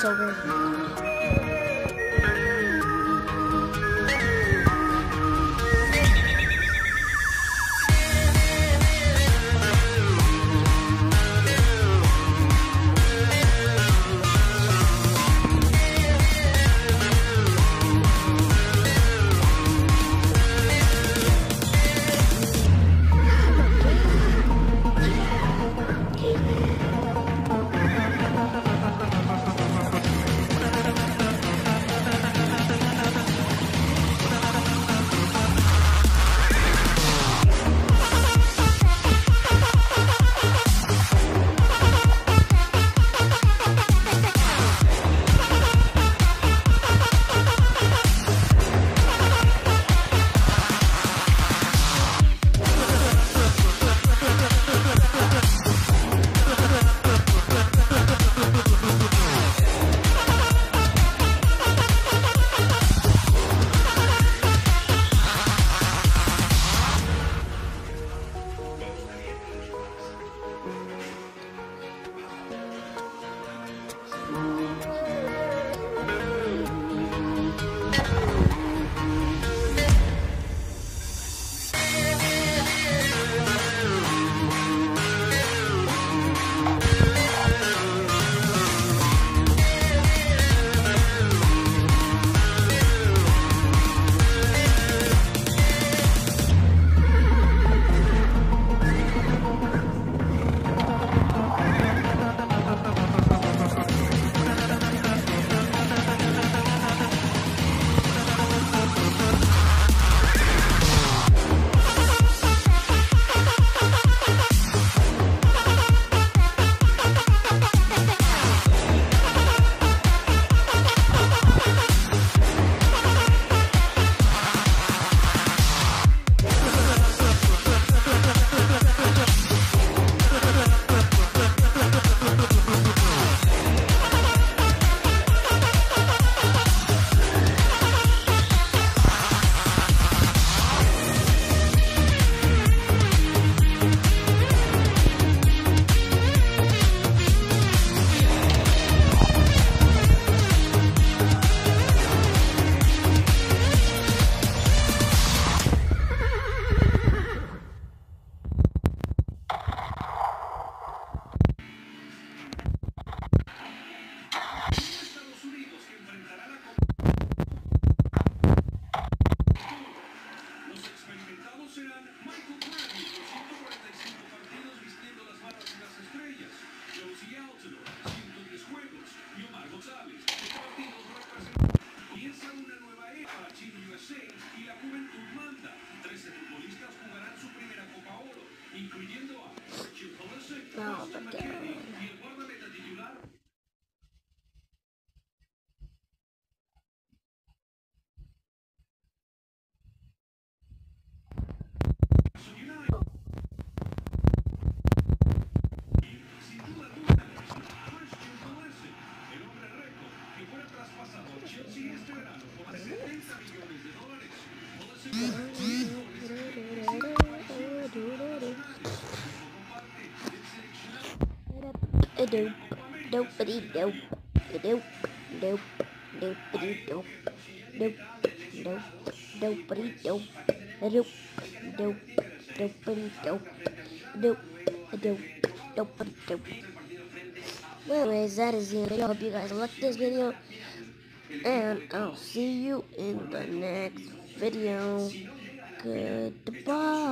so weird. Récord que fuera traspasado este verano por 70 millones de dólares. Dope, dopey dope, dope, dope, dopey dope, dope, dope, dopey dope, dope, dope, dopey dope, dope, dope, dopey dope. Well, anyways, that is the end. I hope you guys liked this video, and I'll see you in the next video. Goodbye.